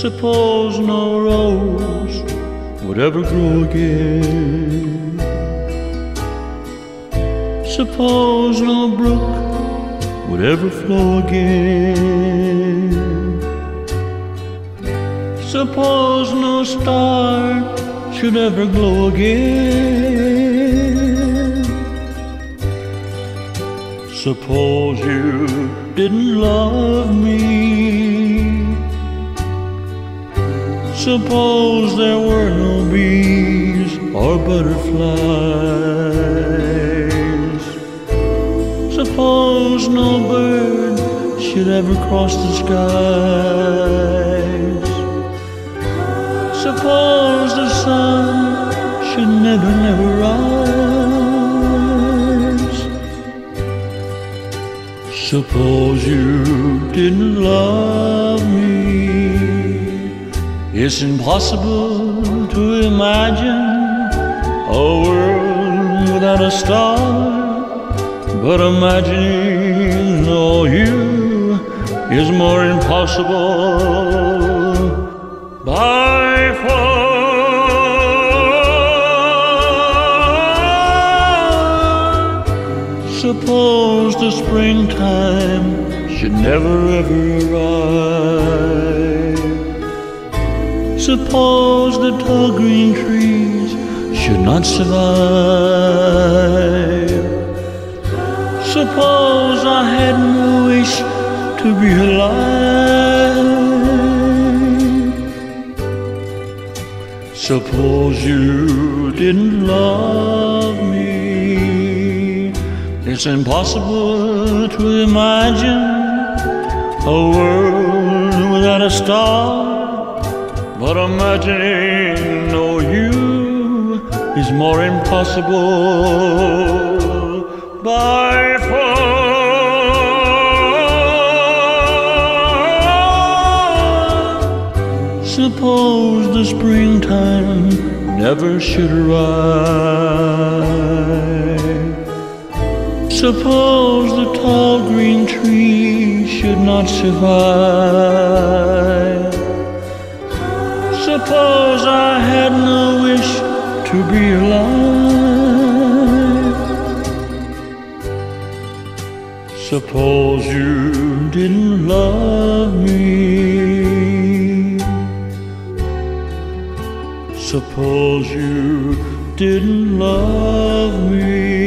Suppose no rose would ever grow again. Suppose no brook would ever flow again. Suppose no star should ever glow again. Suppose you didn't love me. Suppose there were no bees or butterflies. Suppose no bird should ever cross the skies. Suppose the sun should never, never rise. Suppose you didn't love me. It's impossible to imagine a world without a star, but imagining no you is more impossible by far. Suppose the springtime should never ever arrive. Suppose the tall green trees should not survive. Suppose I had no wish to be alive. Suppose you didn't love me. It's impossible to imagine a world without a star. But imagining no you is more impossible by far. Suppose the springtime never should arrive. Suppose the tall green tree should not survive. Suppose I had no wish to be alive. Suppose you didn't love me. Suppose you didn't love me.